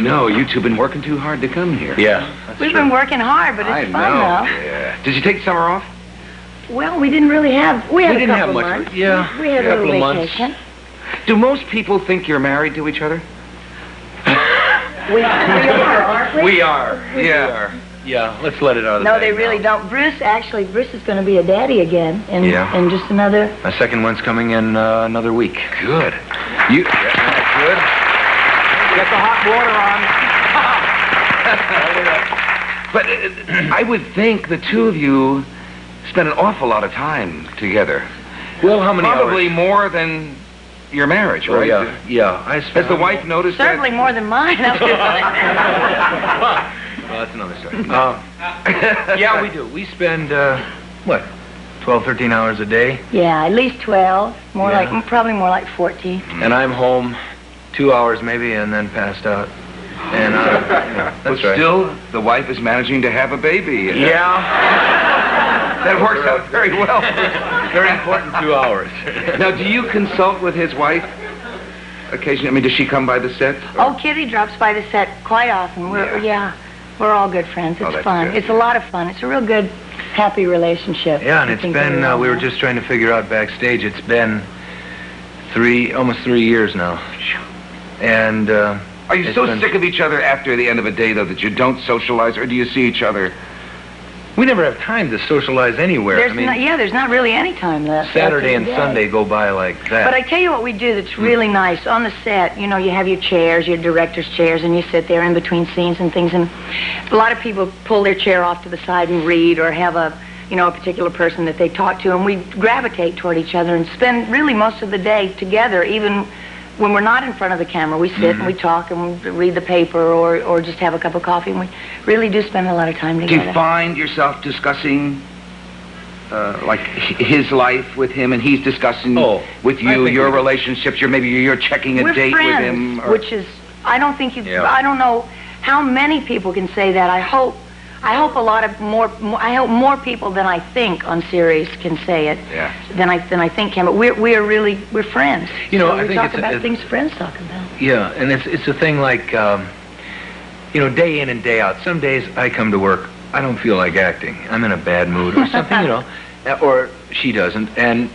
know. You two been working too hard to come here. Yeah. We've been working hard, but it's I fun know. though. Yeah. Did you take summer off? Well, we didn't really have. We had We a didn't have couple much. months. Yeah, We had a a couple little of months. vacation. Do most people think you're married to each other? We, we are, aren't we? We are. Yeah. are. Yeah, let's let it out of the No, they really now. don't. Bruce, actually, Bruce is going to be a daddy again in, Yeah. in just another. My second one's coming in uh, another week. Good. You. Yeah, good. Get the hot water on. but uh, I would think the two of you spend an awful lot of time together. Well, how many Probably hours? more than your marriage, Oh, right? yeah, yeah. I Has the wife noticed Certainly that? more than mine. Well, that's another story. Uh, yeah, we do. We spend, uh, what, 12, 13 hours a day, yeah, at least 12. More Yeah. like, probably more like 14. and I'm home two hours maybe, and then passed out. And, uh, yeah, But right. still, the wife is managing to have a baby. Yeah, That works out very well. very important two hours. Now, do you consult with his wife occasionally? I mean, does she come by the set? Oh, Kitty drops by the set quite often. We're, Yeah. yeah. we're all good friends. Oh, It's that's fun. good. It's a lot of fun. It's a real good, happy relationship. Yeah, and I it's think been, uh, we were just trying to figure out backstage, it's been three, almost three years now. And, uh, Are you so been- sick of each other after the end of a day, though, that you don't socialize, or do you see each other? we never have time to socialize anywhere. There's I mean, not, yeah, there's not really any time left. Saturday and day. Sunday go by like that. But I tell you what we do that's really nice. On the set, you know, you have your chairs, your director's chairs, and you sit there in between scenes and things. And a lot of people pull their chair off to the side and read or have a, you know, a particular person that they talk to. And we gravitate toward each other and spend really most of the day together, even when we're not in front of the camera. We sit and we talk and we read the paper or, or just have a cup of coffee. And we really do spend a lot of time together. Do together. you find yourself discussing, uh, like, his life with him, and he's discussing Oh, with you your relationships? You're maybe you're checking a We're date friends, with him. or- which is I don't think you. Yeah. I don't know how many people can say that. I hope. I hope a lot of more, more. I hope more people than I think on series can say it. Yeah. Than I than I think can. But we're we're really we're friends. You know, So I we think talk it's a- about things friends talk about. Yeah, and it's it's a thing like, um, you know, day in and day out. Some days I come to work, I don't feel like acting. I'm in a bad mood or something, you know, or she doesn't, and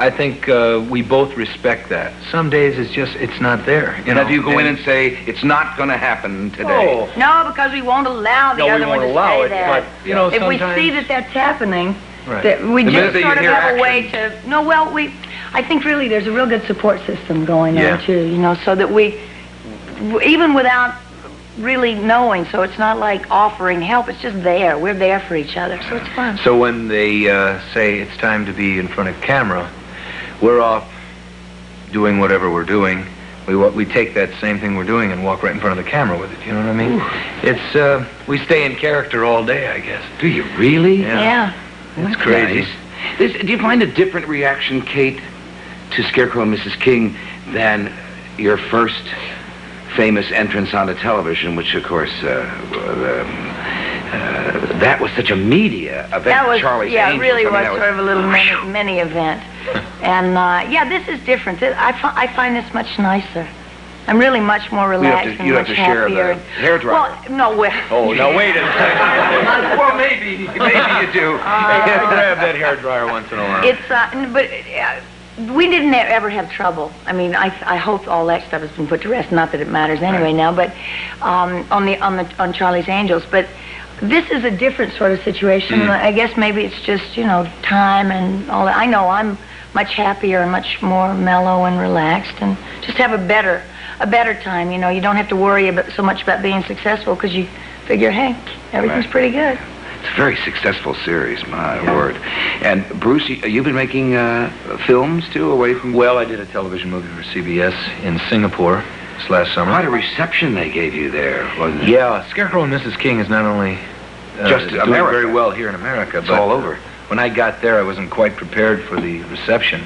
I think uh, we both respect that. Some days it's just it's not there. You know, do you go in and say it's not going to happen today? Oh, No, because we won't allow the No, we other one won't to allow say it, that. but, you know, if we see that that's happening, Right. that we The just sort of hear have a way to. No, well, we. I think really there's a real good support system going Yeah. on too. You know, so that we, even without really knowing, so it's not like offering help. It's just there. We're there for each other, so it's fun. So when they uh, say it's time to be in front of camera, we're off doing whatever we're doing. We we take that same thing we're doing and walk right in front of the camera with it. You know what I mean? It's uh, we stay in character all day, I guess. Do you really? Yeah. Yeah. It's That's crazy. nice. This, do you find a different reaction, Kate, to Scarecrow and Mrs. King than your first famous entrance onto television, which, of course, uh, um, uh, that was such a media event. That was Charlie's yeah, it really I mean, was that sort of a little mini, mini event. And uh, yeah, this is different. I, fi- I find this much nicer. I'm really much more have relaxed to- and you have much to share happier. the hair dryer. Well, no, well. Oh, now wait a second. well, maybe, maybe you do. grab that hair dryer once in a while. It's uh, but uh, we didn't e- ever have trouble. I mean, I I hope all that stuff has been put to rest. Not that it matters anyway now, but um, on the on the on Charlie's Angels, but. This is a different sort of situation. Mm. I guess maybe it's just you know time and all that. I know I'm much happier and much more mellow and relaxed, and just have a better a better time. You know, you don't have to worry about so much about being successful because you figure, hey, everything's Right. pretty good. It's a very successful series, my word. And Bruce, you- you've been making uh, films too, away from. well, I did a television movie for CBS in Singapore this last summer. What a reception they gave you there, wasn't it? Yeah, Scarecrow and Mrs. King is not only uh, Just doing America. very well here in America, It's but all over. When I got there, I wasn't quite prepared for the reception.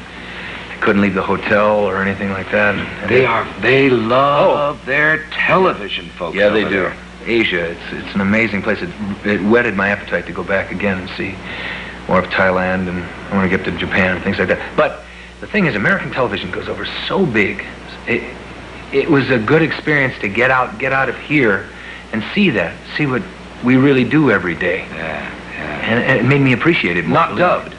I couldn't leave the hotel or anything like that. and- They are. They love oh. their television, folks. Oh. Yeah, they do. there. Asia, it's it's an amazing place. It, it whetted my appetite to go back again and see more of Thailand, and I want to get to Japan and things like that. But the thing is, American television goes over so big. It, it was a good experience to get out, get out of here, and see that, see what we really do every day, yeah. And, and it made me appreciate it more. Not dubbed.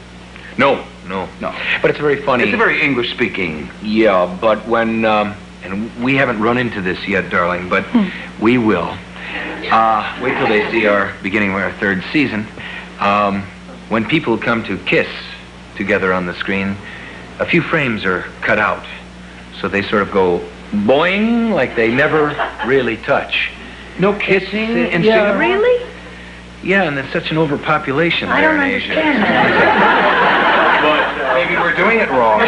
No, no, No. But it's very funny. It's a very English-speaking. Yeah, but when, um, and we haven't run into this yet, darling, but we will. Uh, wait till they see our beginning of our third season. Um, when people come to kiss together on the screen, a few frames are cut out. So they sort of go boing, like they never really touch. No kissing in Yeah. Singapore? Really? Yeah, and there's such an overpopulation I there don't in Asia. understand that. But uh, maybe we're doing it wrong.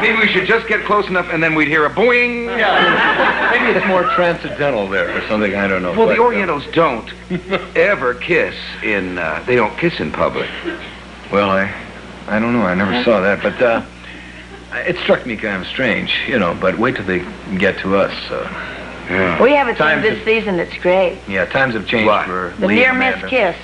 Maybe we should just get close enough and then we'd hear a boing. Yeah. maybe it's more transcendental there or something. I don't know. Well, the But, uh, Orientals don't ever kiss in, uh, they don't kiss in public. Well, I, I don't know. I never saw that, but uh, it struck me kind of strange, you know. But wait till they get to us. Uh, Yeah. We have a team Time this to- season that's great. yeah, times have changed What? for The Lee near miss kiss.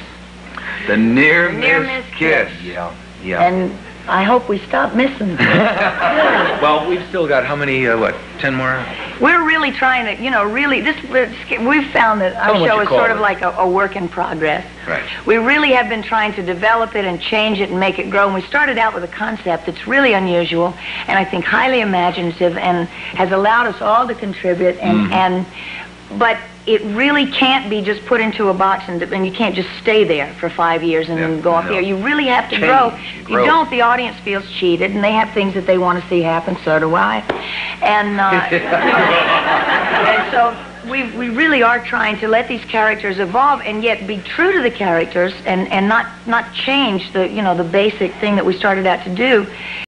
The near The near miss miss kiss. Yeah, yeah. And I hope we stop missing. well, we've still got how many? Uh, what? Ten more? We're really trying to, you know, really, this, we've found that Tell our 'em what show is sort it. of like a, a work in progress. Right. We really have been trying to develop it and change it and make it grow. And we started out with a concept that's really unusual and I think highly imaginative and has allowed us all to contribute. And, Mm-hmm. and but it really can't be just put into a box and, and you can't just stay there for five years and then go off no. here. You really have to Change, grow. If you don't, the audience feels cheated and they have things that they want to see happen. So do I. And uh, and so we we really are trying to let these characters evolve and yet be true to the characters and and not not change the you know the basic thing that we started out to do